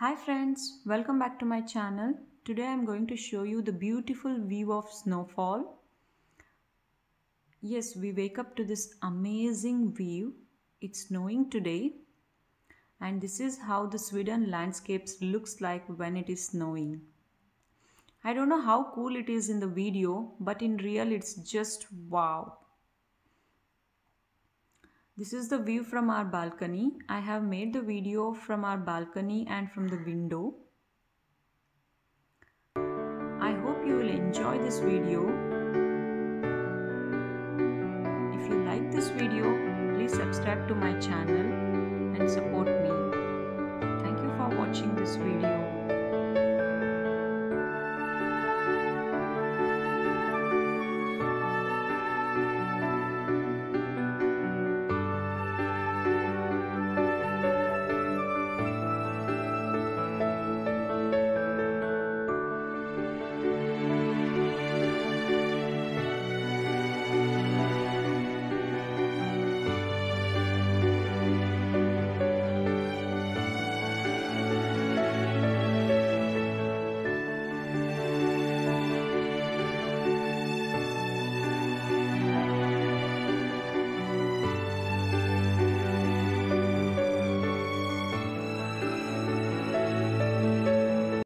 Hi friends, welcome back to my channel. Today I'm going to show you the beautiful view of snowfall. Yes, we wake up to this amazing view. It's snowing today and this is how the Sweden landscapes looks like when it is snowing. I don't know how cool it is in the video, but in real it's just wow. This is the view from our balcony. I have made the video from our balcony and from the window. I hope you will enjoy this video. If you like this video, please subscribe to my channel and support me. Thank you for watching this video.